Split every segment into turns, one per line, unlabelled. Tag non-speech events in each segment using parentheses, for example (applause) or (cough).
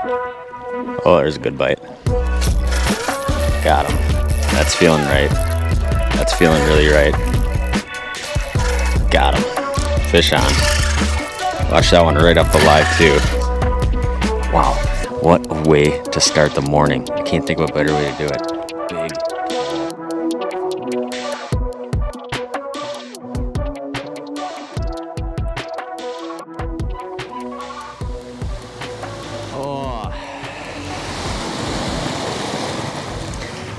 Oh, there's a good bite. Got him. That's feeling right. That's feeling really right. Got him. Fish on. Watch that one right up the live too. Wow. What a way to start the morning. I can't think of a better way to do it.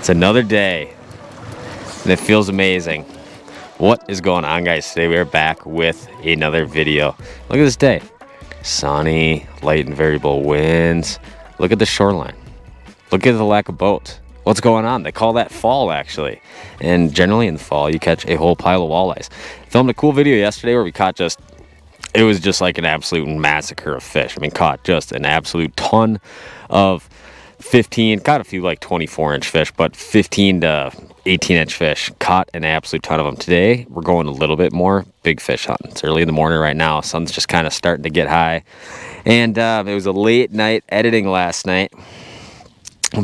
It's another day, and it feels amazing. What is going on, guys? Today we are back with another video. Look at this day. Sunny, light and variable winds. Look at the shoreline. Look at the lack of boats. What's going on? They call that fall, actually. And generally in the fall, you catch a whole pile of walleyes. Filmed a cool video yesterday where we caught just it was just like an absolute massacre of fish. I mean, caught just an absolute ton of 15, caught a few like 24 inch fish, but 15 to 18 inch fish. Caught an absolute ton of them. Today, we're going a little bit more big fish hunting. It's early in the morning right now. Sun's just kind of starting to get high. And uh, it was a late night editing last night.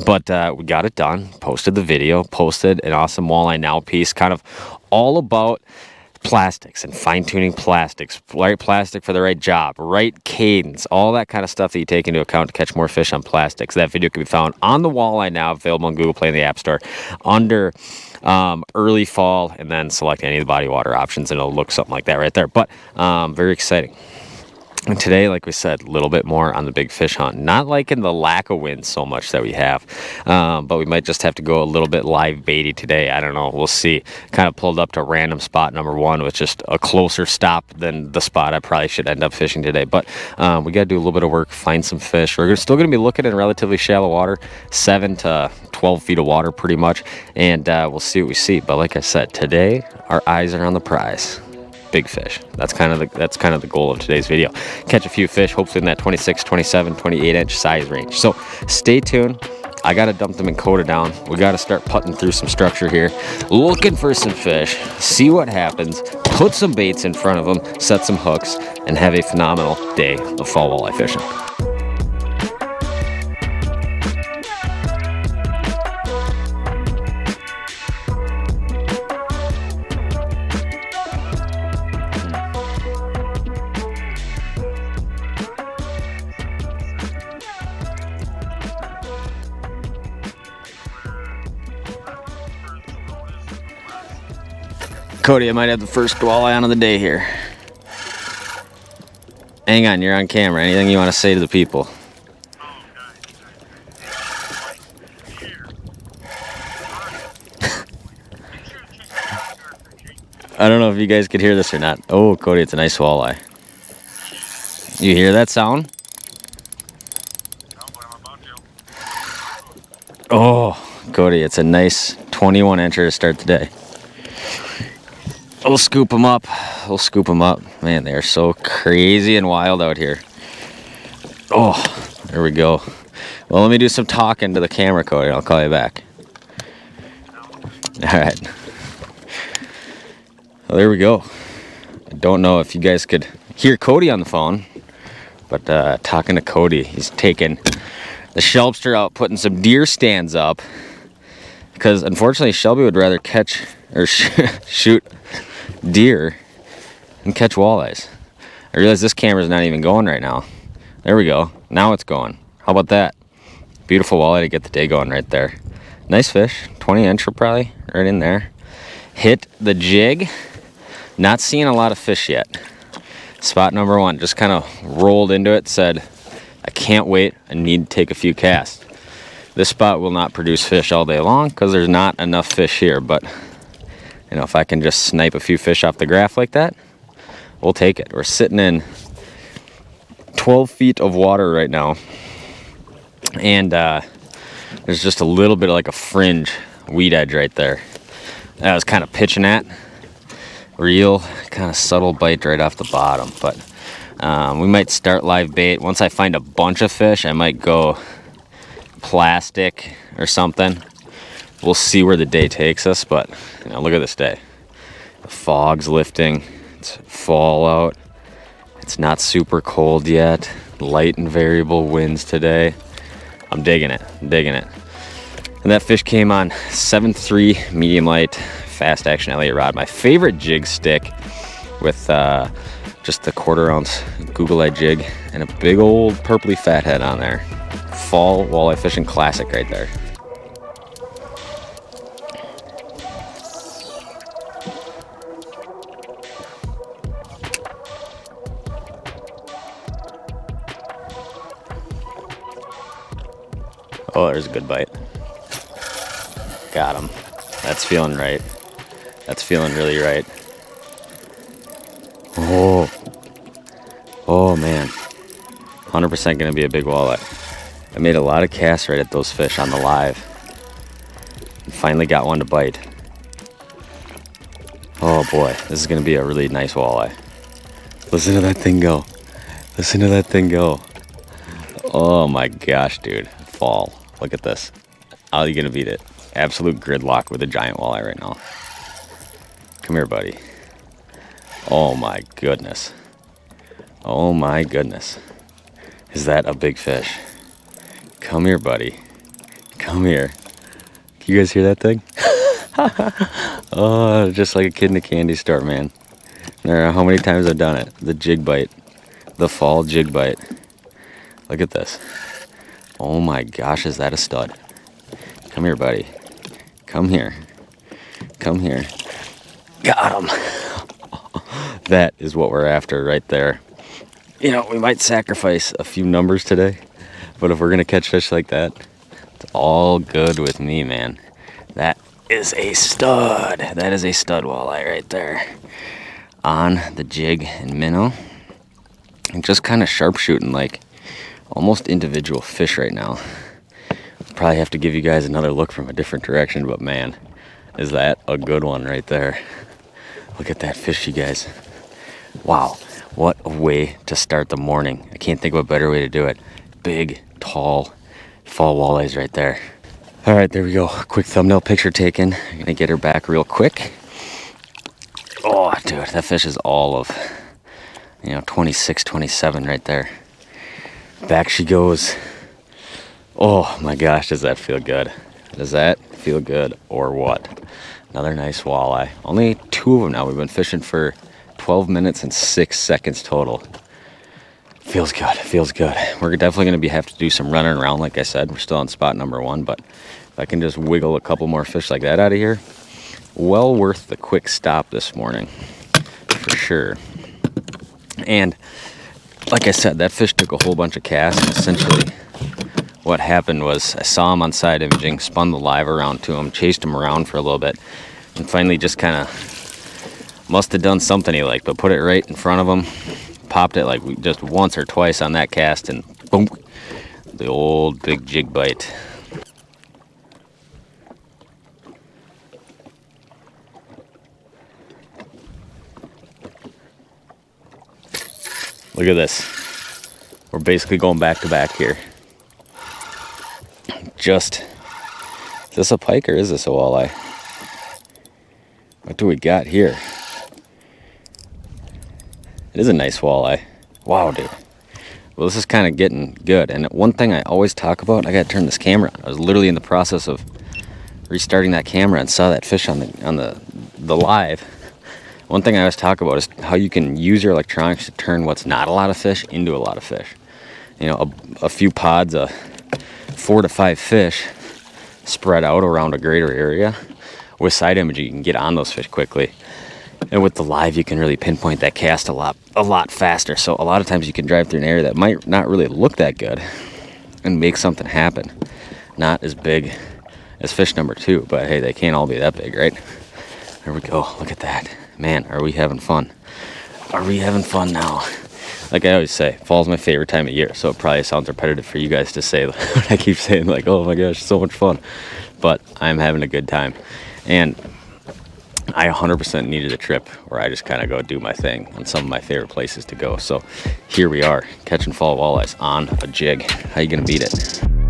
But uh, we got it done, posted the video, posted an awesome walleye now piece, kind of all about plastics and fine tuning plastics, right plastic for the right job, right cadence, all that kind of stuff that you take into account to catch more fish on plastics. That video can be found on the walleye now, available on Google Play in the App Store under um, early fall, and then select any of the body water options, and it'll look something like that right there. But um, very exciting. And today, like we said, a little bit more on the big fish hunt. Not liking the lack of wind so much that we have, um, but we might just have to go a little bit live baity today. I don't know. We'll see. Kind of pulled up to random spot number one with just a closer stop than the spot I probably should end up fishing today. But um, we got to do a little bit of work, find some fish. We're still going to be looking in relatively shallow water, seven to 12 feet of water pretty much, and uh, we'll see what we see. But like I said, today our eyes are on the prize big fish. That's kind of the that's kind of the goal of today's video. Catch a few fish, hopefully in that 26, 27, 28 inch size range. So stay tuned. I got to dump the Minn Kota down. We got to start putting through some structure here. Looking for some fish, see what happens, put some baits in front of them, set some hooks, and have a phenomenal day of fall walleye fishing. Cody, I might have the first walleye on of the day here. Hang on, you're on camera. Anything you want to say to the people? (laughs) I don't know if you guys could hear this or not. Oh, Cody, it's a nice walleye. You hear that sound? Oh, Cody, it's a nice 21 incher to start the day. We'll scoop them up. We'll scoop them up. Man, they are so crazy and wild out here. Oh, there we go. Well, let me do some talking to the camera, Cody. I'll call you back. All right. Well, there we go. I don't know if you guys could hear Cody on the phone, but uh, talking to Cody, he's taking the Shelbster out, putting some deer stands up. Because unfortunately, Shelby would rather catch or sh (laughs) shoot deer and catch walleyes. I realize this camera's not even going right now. There we go. Now it's going. How about that? Beautiful walleye to get the day going right there. Nice fish. 20 inch probably right in there. Hit the jig. Not seeing a lot of fish yet. Spot number one. Just kind of rolled into it. Said, I can't wait. I need to take a few casts. This spot will not produce fish all day long because there's not enough fish here. But you know, if I can just snipe a few fish off the graph like that, we'll take it. We're sitting in 12 feet of water right now. And uh, there's just a little bit of like a fringe weed edge right there. That I was kind of pitching at. Real kind of subtle bite right off the bottom. But um, we might start live bait. Once I find a bunch of fish, I might go plastic or something. We'll see where the day takes us, but you know, look at this day. The fog's lifting. It's fall out. It's not super cold yet. Light and variable winds today. I'm digging it, I'm digging it. And that fish came on 7.3 medium light fast action Elliott rod. My favorite jig stick with uh, just the quarter ounce Google Eye jig and a big old purpley fathead on there. Fall walleye fishing classic right there. Oh, there's a good bite. Got him. That's feeling right. That's feeling really right. Oh. Oh, man. 100% going to be a big walleye. I made a lot of casts right at those fish on the live. And finally got one to bite. Oh, boy. This is going to be a really nice walleye. Listen to that thing go. Listen to that thing go. Oh, my gosh, dude. Fall. Look at this. How are you going to beat it? Absolute gridlock with a giant walleye right now. Come here, buddy. Oh my goodness. Oh my goodness. Is that a big fish? Come here, buddy. Come here. Can you guys hear that thing? (laughs) oh, just like a kid in a candy store, man. There how many times I've done it. The jig bite. The fall jig bite. Look at this. Oh my gosh, is that a stud? Come here, buddy. Come here. Come here. Got him. (laughs) that is what we're after right there. You know, we might sacrifice a few numbers today, but if we're going to catch fish like that, it's all good with me, man. That is a stud. That is a stud walleye right there. On the jig and minnow. And just kind of sharpshooting like almost individual fish right now. Probably have to give you guys another look from a different direction, but man, is that a good one right there. Look at that fish, you guys. Wow, what a way to start the morning. I can't think of a better way to do it. Big, tall, fall walleyes right there. All right, there we go. Quick thumbnail picture taken. I'm gonna get her back real quick. Oh, dude, that fish is all of, you know, 26, 27 right there. Back she goes. Oh my gosh, does that feel good? Does that feel good or what? Another nice walleye. Only two of them now. We've been fishing for 12 minutes and six seconds total. Feels good, feels good. We're definitely gonna be have to do some running around, like I said. We're still on spot number one, but if I can just wiggle a couple more fish like that out of here, well worth the quick stop this morning, for sure. And like I said, that fish took a whole bunch of casts. And essentially, what happened was I saw him on side imaging, spun the live around to him, chased him around for a little bit, and finally just kind of must have done something he liked, but put it right in front of him, popped it like just once or twice on that cast, and boom, the old big jig bite. Look at this. We're basically going back to back here. Just, is this a pike or is this a walleye? What do we got here? It is a nice walleye. Wow, dude. Well, this is kind of getting good. And one thing I always talk about, I got to turn this camera on. I was literally in the process of restarting that camera and saw that fish on the on the the live one thing I always talk about is how you can use your electronics to turn what's not a lot of fish into a lot of fish. You know, a, a few pods of four to five fish spread out around a greater area. With side imaging, you can get on those fish quickly. And with the live, you can really pinpoint that cast a lot, a lot faster. So a lot of times you can drive through an area that might not really look that good and make something happen. Not as big as fish number two, but hey, they can't all be that big, right? There we go. Look at that man, are we having fun? Are we having fun now? Like I always say, fall's my favorite time of year, so it probably sounds repetitive for you guys to say (laughs) I keep saying, like, oh my gosh, so much fun. But I'm having a good time. And I 100% needed a trip where I just kind of go do my thing on some of my favorite places to go. So here we are, catching fall walleyes on a jig. How you gonna beat it?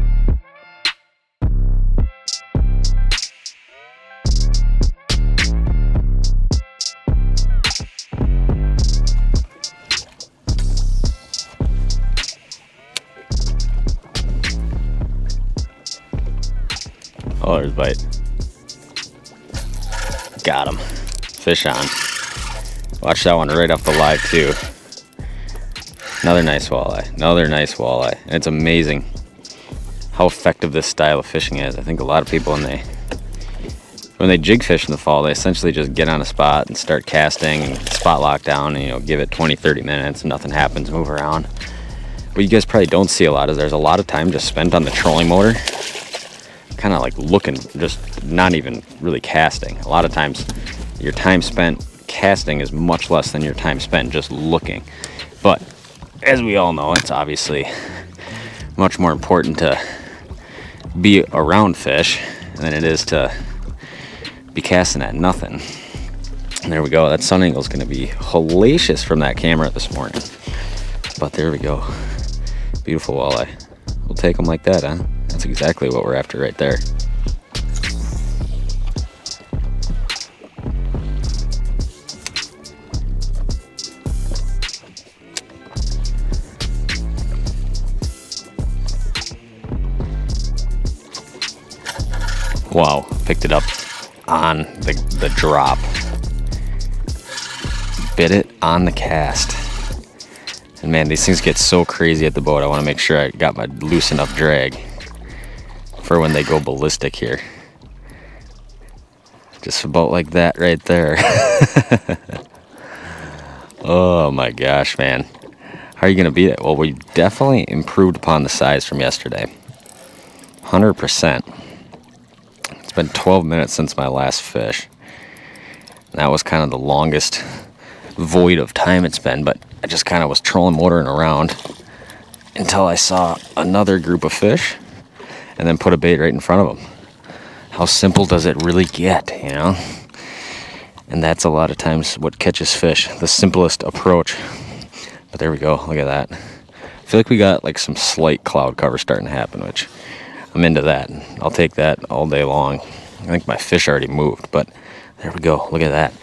Oh, there's bite. Got him. Fish on. Watch that one right off the live too. Another nice walleye. Another nice walleye. And it's amazing how effective this style of fishing is. I think a lot of people when they when they jig fish in the fall, they essentially just get on a spot and start casting and spot lock down and you know give it 20, 30 minutes, and nothing happens, move around. What you guys probably don't see a lot is there's a lot of time just spent on the trolling motor kind of like looking, just not even really casting. A lot of times your time spent casting is much less than your time spent just looking. But as we all know, it's obviously (laughs) much more important to be around fish than it is to be casting at nothing. And there we go. That sun angle is going to be hellacious from that camera this morning. But there we go. Beautiful walleye. We'll take them like that, huh? Exactly what we're after right there. Wow, picked it up on the, the drop. Bit it on the cast. And man, these things get so crazy at the boat. I want to make sure I got my loose enough drag for when they go ballistic here. Just about like that right there. (laughs) oh my gosh, man. How are you going to beat it? Well, we definitely improved upon the size from yesterday. 100%. It's been 12 minutes since my last fish. That was kind of the longest void of time it's been, but I just kind of was trolling motoring around until I saw another group of fish and then put a bait right in front of them. How simple does it really get, you know? And that's a lot of times what catches fish, the simplest approach. But there we go, look at that. I feel like we got like some slight cloud cover starting to happen, which I'm into that. I'll take that all day long. I think my fish already moved, but there we go, look at that.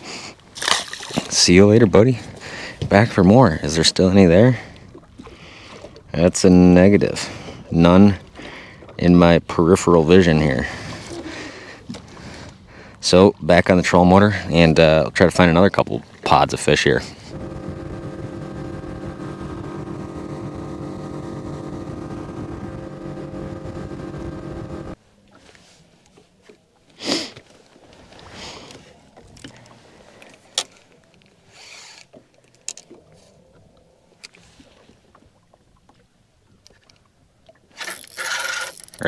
See you later, buddy. Back for more. Is there still any there? That's a negative. None in my peripheral vision here. So back on the troll motor and uh, I'll try to find another couple pods of fish here.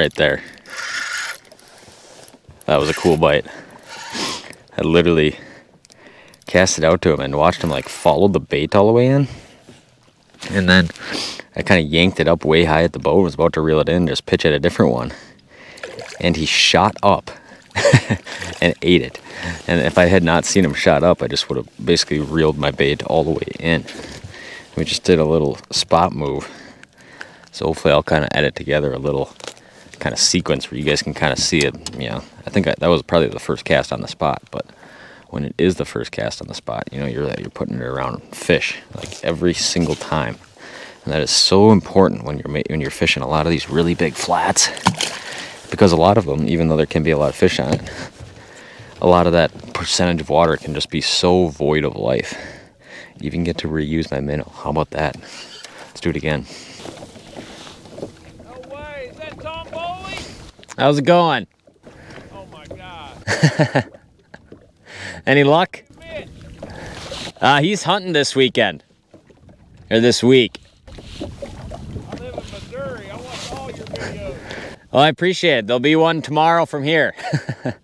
Right there. That was a cool bite. I literally cast it out to him and watched him like follow the bait all the way in. And then I kind of yanked it up way high at the boat, was about to reel it in, just pitch at a different one. And he shot up (laughs) and ate it. And if I had not seen him shot up, I just would have basically reeled my bait all the way in. We just did a little spot move. So hopefully I'll kind of edit it together a little kind of sequence where you guys can kind of see it. You know, I think I, that was probably the first cast on the spot, but when it is the first cast on the spot, you know, you're you're putting it around fish like every single time, and that is so important when you're when you're fishing a lot of these really big flats, because a lot of them, even though there can be a lot of fish on it, a lot of that percentage of water can just be so void of life. You even get to reuse my minnow. How about that? Let's do it again. How's it going?
Oh my God. (laughs)
Any luck? Uh, he's hunting this weekend. Or this week.
I live in Missouri. I watch all your videos.
Well, I appreciate it. There'll be one tomorrow from here. (laughs)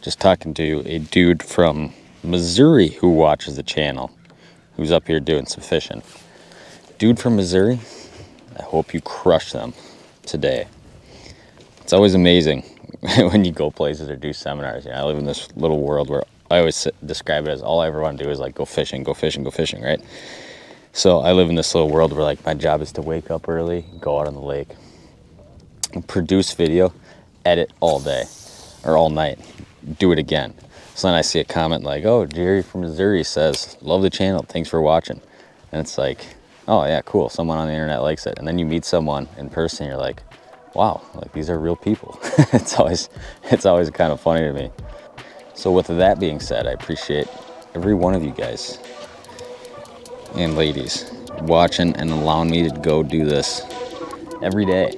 Just talking to a dude from Missouri who watches the channel who's up here doing some fishing. Dude from Missouri, I hope you crush them today. It's always amazing (laughs) when you go places or do seminars. You know, I live in this little world where I always describe it as all I ever want to do is like go fishing, go fishing, go fishing, right? So I live in this little world where like my job is to wake up early, go out on the lake, produce video, edit all day or all night, do it again. So then I see a comment like, oh, Jerry from Missouri says, love the channel, thanks for watching. And it's like, oh yeah, cool, someone on the internet likes it. And then you meet someone in person, you're like, wow, like these are real people. (laughs) it's always, it's always kind of funny to me. So with that being said, I appreciate every one of you guys and ladies watching and allowing me to go do this every day.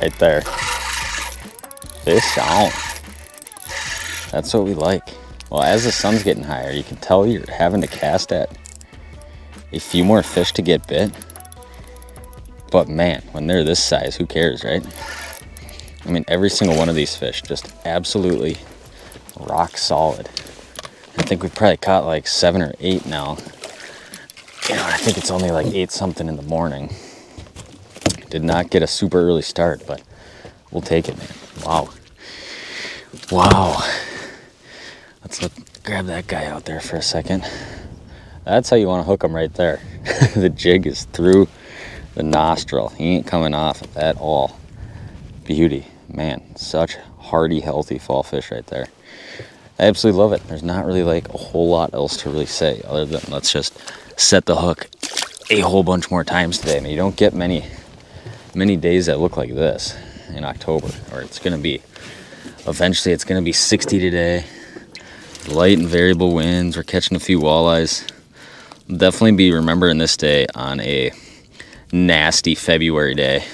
Right there. Fish on. That's what we like. Well, as the sun's getting higher, you can tell you're having to cast at a few more fish to get bit. But man, when they're this size, who cares, right? I mean, every single one of these fish just absolutely rock solid. I think we've probably caught like seven or eight now. You know, I think it's only like eight something in the morning. Did not get a super early start, but we'll take it, man. Wow. Wow. Let's look, grab that guy out there for a second. That's how you want to hook him right there. (laughs) the jig is through the nostril. He ain't coming off at all. Beauty. Man, such hardy, healthy fall fish right there. I absolutely love it. There's not really like a whole lot else to really say other than let's just set the hook a whole bunch more times today. I mean, you don't get many, many days that look like this in October, or it's going to be, eventually it's to be 60 today. Light and variable winds. We're catching a few walleyes. Definitely be remembering this day on a nasty February day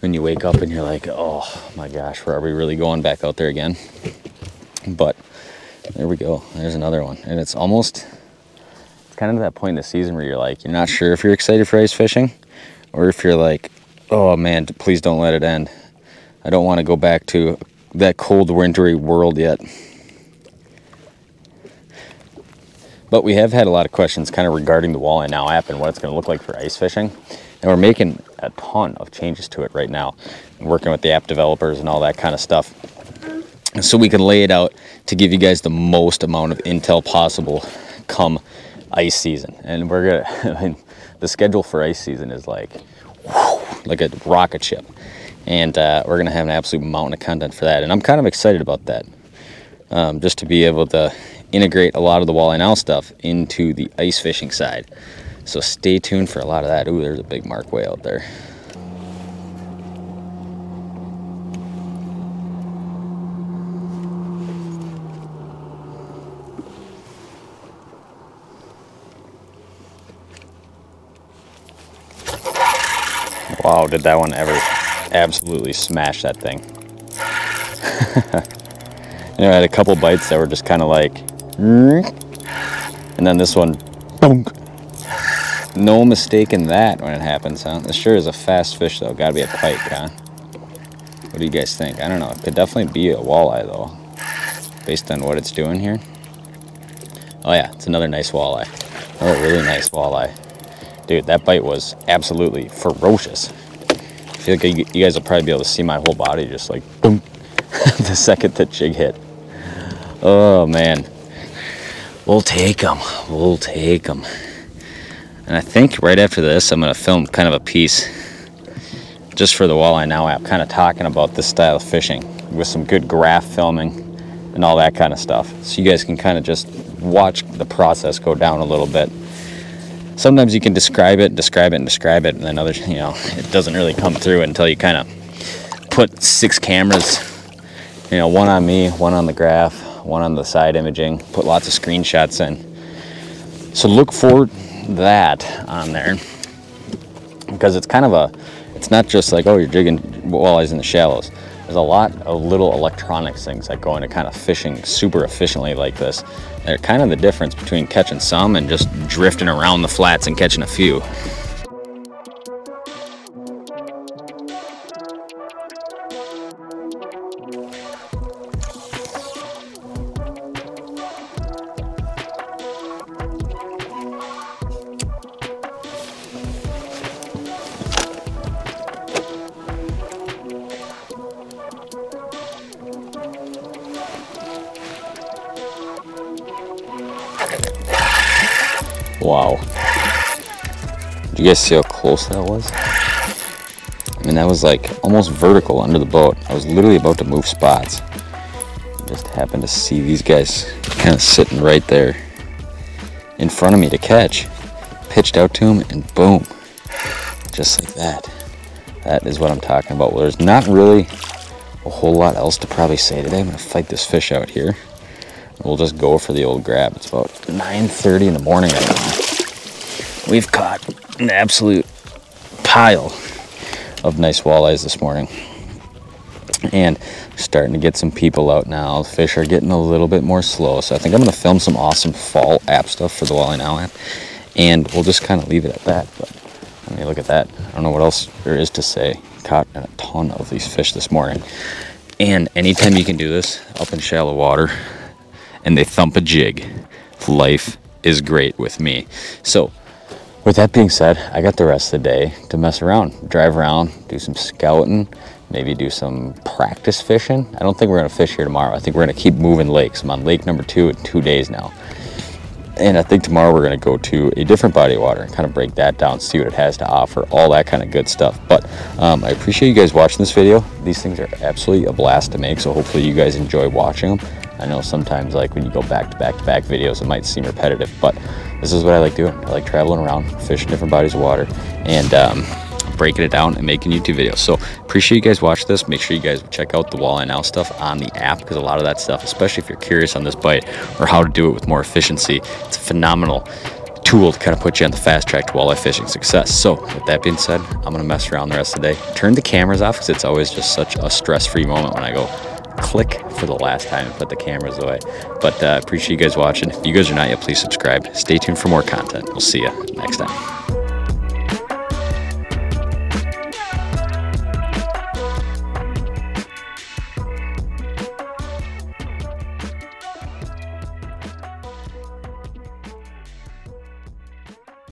when you wake up and you're like, oh my gosh, where are we really going back out there again? But there we go. There's another one. And it's almost, it's kind of that point in the season where you're like, you're not sure if you're excited for ice fishing or if you're like, oh man, please don't let it end. I don't want to go back to that cold, wintry world yet. But we have had a lot of questions kind of regarding the Walleye Now app and what it's going to look like for ice fishing. And we're making a ton of changes to it right now, working with the app developers and all that kind of stuff. So we can lay it out to give you guys the most amount of intel possible come ice season. And we're gonna, (laughs) I mean, the schedule for ice season is like, like a rocket ship. And uh, we're gonna have an absolute mountain of content for that. And I'm kind of excited about that. Um, just to be able to integrate a lot of the walleye now stuff into the ice fishing side. So stay tuned for a lot of that. Ooh, there's a big mark way out there. Wow, did that one ever absolutely smash that thing. (laughs) you know, I had a couple bites that were just kind of like, and then this one, boom. No mistake in that when it happens, huh? This sure is a fast fish, though. Gotta be a pike, huh? What do you guys think? I don't know. It could definitely be a walleye, though, based on what it's doing here. Oh, yeah, it's another nice walleye. Oh, really nice walleye. Dude, that bite was absolutely ferocious. I feel like you guys will probably be able to see my whole body just like boom (laughs) the second the jig hit. Oh man. We'll take them. We'll take them. And I think right after this, I'm to film kind of a piece just for the Walleye Now app, kind of talking about this style of fishing with some good graph filming and all that kind of stuff. So you guys can kind of just watch the process go down a little bit sometimes you can describe it, describe it, and describe it, and then others, you know, it doesn't really come through until you kind of put six cameras, you know, one on me, one on the graph, one on the side imaging, put lots of screenshots in. So look for that on there because it's kind of a, it's not just like, oh, you're jigging walleyes in the shallows. There's a lot of little electronics things that go into kind of fishing super efficiently like this. They're kind of the difference between catching some and just drifting around the flats and catching a few. Guys see how close that was? I mean, that was like almost vertical under the boat. I was literally about to move spots. Just happened to see these guys kind of sitting right there in front of me to catch. Pitched out to them and boom. Just like that. That is what I'm talking about. Well, there's not really a whole lot else to probably say today. I'm to fight this fish out here. We'll just go for the old grab. It's about 9.30 in the morning right now. We've caught an absolute pile of nice walleyes this morning. And starting to get some people out now. The fish are getting a little bit more slow. So I think I'm going to film some awesome fall app stuff for the Walleye Now app. And we'll just kind of leave it at that. But I mean, look at that. I don't know what else there is to say. Caught a ton of these fish this morning. And anytime you can do this up in shallow water and they thump a jig, life is great with me. So with that being said, I got the rest of the day to mess around, drive around, do some scouting, maybe do some practice fishing. I don't think we're gonna fish here tomorrow. I think we're gonna keep moving lakes. I'm on lake number two in two days now. And I think tomorrow we're gonna go to a different body of water and kind of break that down, see what it has to offer, all that kind of good stuff. But um, I appreciate you guys watching this video. These things are absolutely a blast to make, so hopefully you guys enjoy watching them. I know sometimes like when you go back to back to back videos, it might seem repetitive, but this is what I like doing. I like traveling around, fishing different bodies of water, and um, breaking it down and making YouTube videos. So appreciate you guys watching this. Make sure you guys check out the Walleye Now stuff on the app because a lot of that stuff, especially if you're curious on this bite or how to do it with more efficiency, it's a phenomenal tool to kind of put you on the fast track to walleye fishing success. So with that being said, I'm gonna mess around the rest of the day. Turn the cameras off because it's always just such a stress-free moment when I go click for the last time and put the cameras away. But uh, appreciate you guys watching. If you guys are not yet, please subscribe. Stay tuned for more content. We'll see you next time.